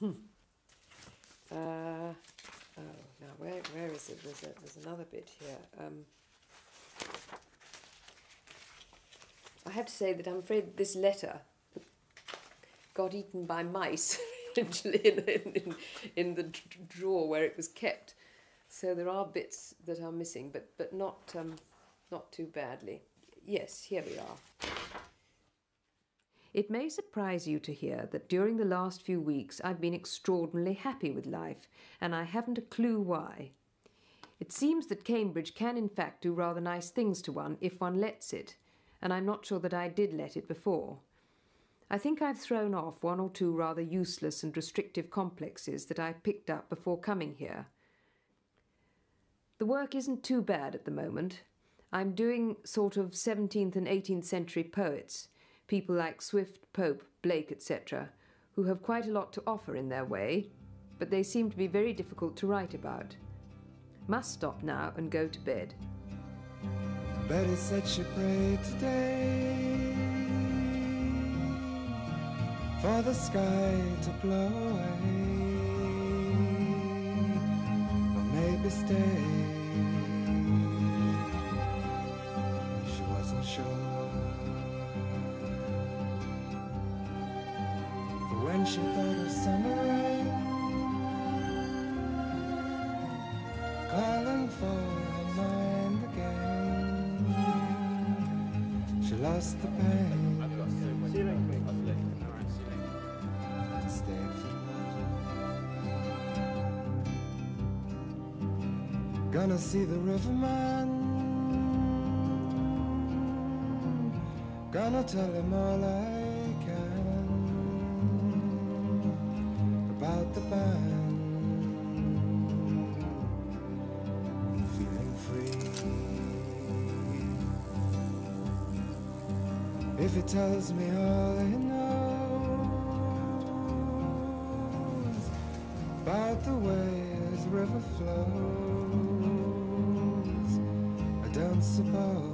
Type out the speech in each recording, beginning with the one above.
Hmm. Uh, oh, now where, where is it? There's, a, there's another bit here. Um, I have to say that I'm afraid this letter got eaten by mice in, in, in, the drawer where it was kept. So there are bits that are missing, but, but not, um, not too badly. Yes, here we are. It may surprise you to hear that during the last few weeks I've been extraordinarily happy with life, and I haven't a clue why. It seems that Cambridge can in fact do rather nice things to one if one lets it, and I'm not sure that I did let it before. I think I've thrown off one or two rather useless and restrictive complexes that I picked up before coming here. The work isn't too bad at the moment. I'm doing sort of 17th and 18th century poets, people like Swift, Pope, Blake, etc., who have quite a lot to offer in their way, but they seem to be very difficult to write about. Must stop now and go to bed. Today for the sky to blow away, or maybe stay. When she thought of summer rain calling for her mind again. She lost the pain. Gonna see the riverman. Gonna tell him all I If it tells me all it knows about the way this river flows, I don't suppose.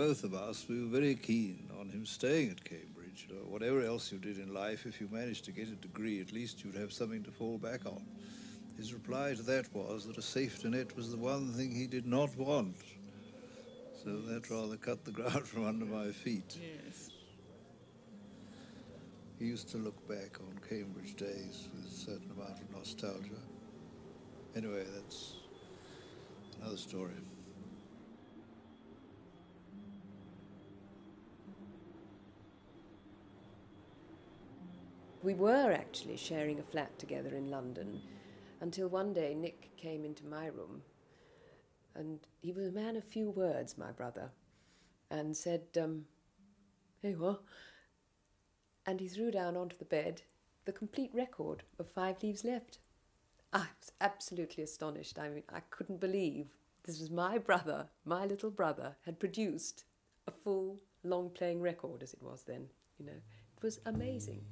Both of us, we were very keen on him staying at Cambridge. You know, whatever else you did in life, if you managed to get a degree, at least you'd have something to fall back on. His reply to that was that a safety net was the one thing he did not want. So that rather cut the ground from under my feet. Yes. He used to look back on Cambridge days with a certain amount of nostalgia. Anyway, that's another story. We were actually sharing a flat together in London until one day Nick came into my room and he was a man of few words, my brother, and said, um, Hey, what? And he threw down onto the bed the complete record of Five Leaves Left. I was absolutely astonished. I mean, I couldn't believe this was my brother, my little brother, had produced a full long playing record as it was then, you know. It was amazing.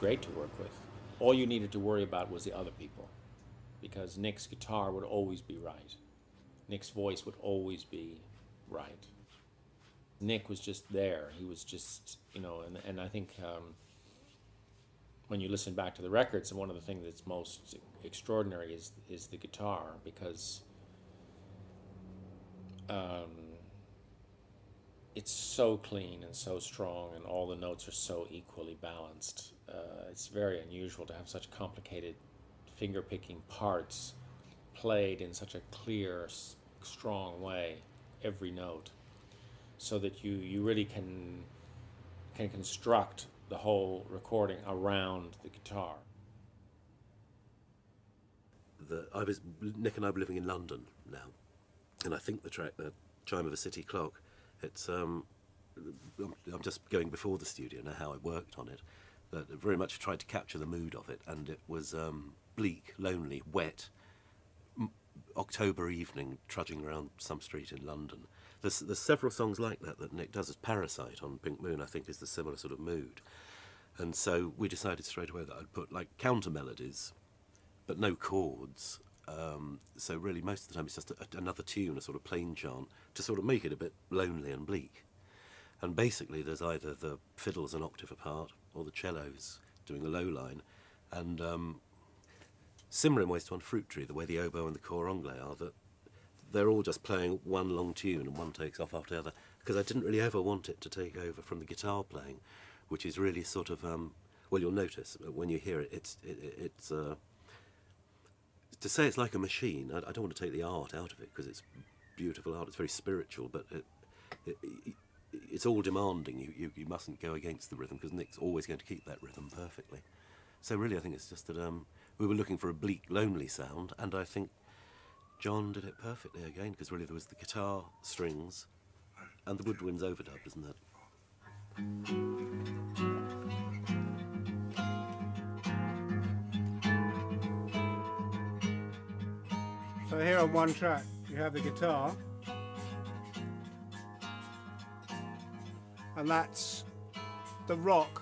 Great to work with. All you needed to worry about was the other people, because Nick's guitar would always be right. Nick's voice would always be right. Nick was just there. He was just, you know, and, and I think um, when you listen back to the records, one of the things that's most extraordinary is is the guitar because um, it's so clean and so strong, and all the notes are so equally balanced. Uh, it's very unusual to have such complicated finger picking parts played in such a clear, strong way, every note, so that you, you really can can construct the whole recording around the guitar. the, I was Nick and I were living in London now, and I think the track, the chime of a city clock, it's um, I'm, just going before the studio now how I worked on it. I very much tried to capture the mood of it, and it was um, bleak, lonely, wet, October evening, trudging around some street in London. There's, there's several songs like that that Nick does as Parasite on Pink Moon. I think is the similar sort of mood, and so we decided straight away that I'd put like counter melodies but no chords. Um, so really, most of the time, it's just a, another tune, a sort of plain chant, to sort of make it a bit lonely and bleak. And basically, there's either the fiddles an octave apart, or the cellos doing the low line, and um, similar in ways to on Fruit Tree, the way the oboe and the cor anglais are, that they're all just playing one long tune and one takes off after the other. Because I didn't really ever want it to take over from the guitar playing, which is really sort of um, well, you'll notice when you hear it, it's it, it's. Uh, to say it's like a machine, I, I don't want to take the art out of it because it's beautiful art. It's very spiritual, but it, it, it, it's all demanding. You, you you mustn't go against the rhythm because Nick's always going to keep that rhythm perfectly. So really, I think it's just that um, we were looking for a bleak, lonely sound, and I think John did it perfectly again because really there was the guitar strings and the woodwinds overdub, isn't it? So here on one track, you have the guitar, and that's the rock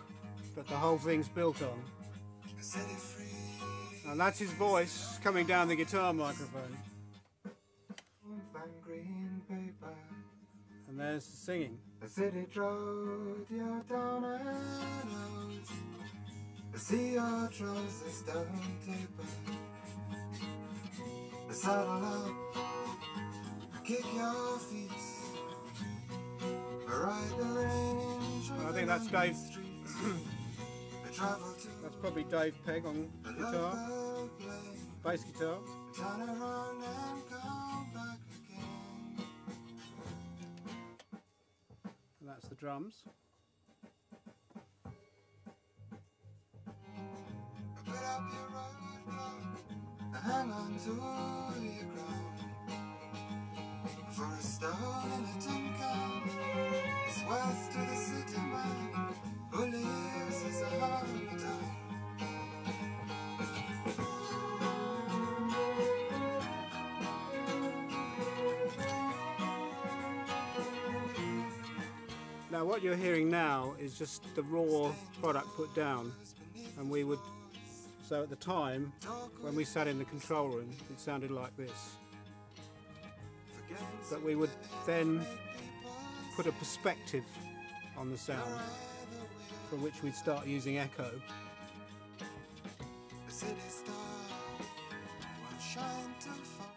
that the whole thing's built on. And that's his voice coming down the guitar microphone. And there's the singing. The city drove you down and out. I see your trousers down taper. The saddle up, kick your feet. Ride the I think that's Dave. That's probably Dave Pegg on guitar, bass guitar. Turn around and come back again. And that's the drums. Hang on to. For a stone in a tin can is to the city man who lives as a harlot. Now, what you're hearing now is just the raw product put down, and we would. So at the time, when we sat in the control room, it sounded like this. But we would then put a perspective on the sound, from which we'd start using echo. The city star will shine till fall.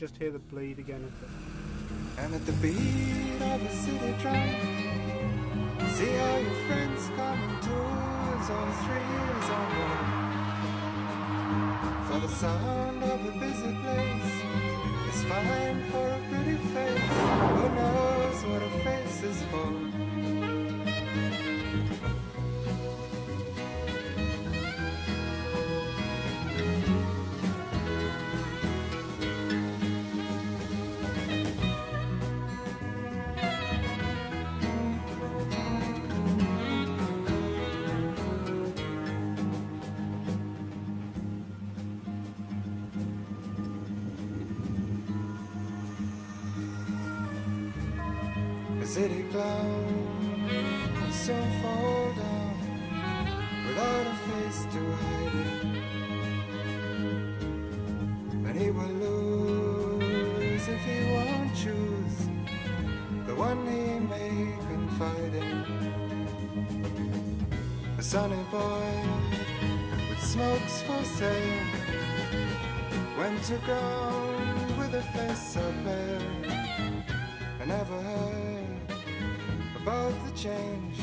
Just hear the bleed again. And at the beat of the city drum, see all your friends coming twos or threes or one. For the sound of a busy place is fine for a pretty face. Who knows what a face is for? City cloud will soon fall down. without a face to hide it. And he will lose if he won't choose the one he may confide in. A sunny boy with smokes for sale went to ground with a face so pale. I never heard about the change.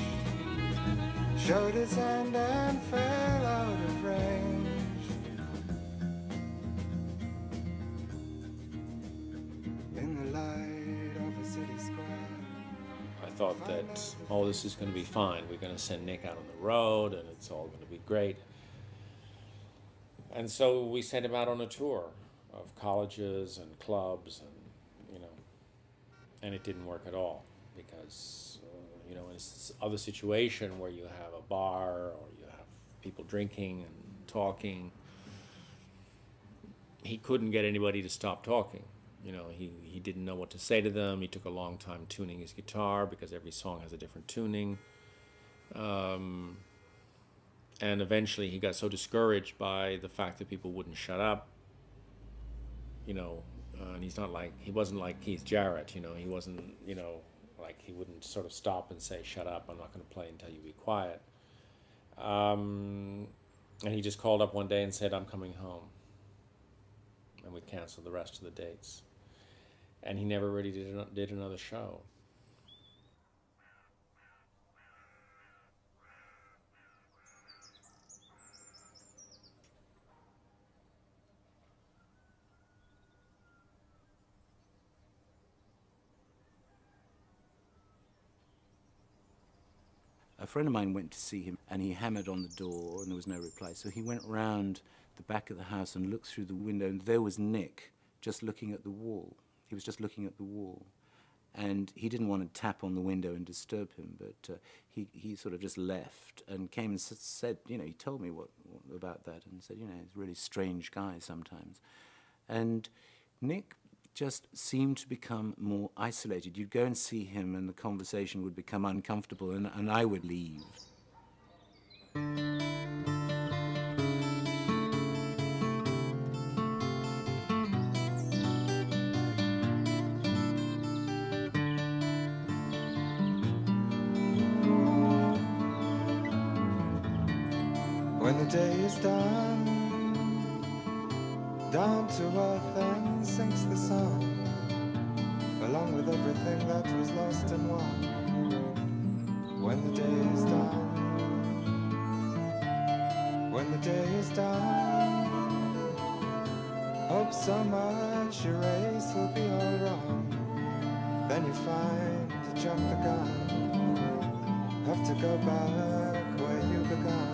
Showed his hand and fell out of range. I thought that, oh, this is going to be fine. We're going to send Nick out on the road and it's all going to be great. And so we sent him out on a tour of colleges and clubs and, you know, and it didn't work at all because, you know, in this other situation where you have a bar or you have people drinking and talking, he couldn't get anybody to stop talking. You know, he, he didn't know what to say to them. He took a long time tuning his guitar because every song has a different tuning. Um, and eventually he got so discouraged by the fact that people wouldn't shut up. You know, uh, and he's not like, he wasn't like Keith Jarrett, you know, he wasn't, you know, like he wouldn't sort of stop and say, shut up, I'm not going to play until you be quiet. Um, and he just called up one day and said, I'm coming home. And we canceled the rest of the dates. And he never really did, did another show. A friend of mine went to see him and he hammered on the door and there was no reply. So he went round the back of the house and looked through the window and there was Nick just looking at the wall. He was just looking at the wall. And he didn't want to tap on the window and disturb him, but uh, he, he sort of just left and came and said, you know, he told me what, what about that and said, you know, he's a really strange guy sometimes. And Nick just seemed to become more isolated. You'd go and see him, and the conversation would become uncomfortable, and, and I would leave. When the day is done, down to earth and sinks the sun, along with everything that was lost and won. When the day is done, when the day is done, hope so much your race will be all wrong. Then you find you jump the gun, have to go back where you began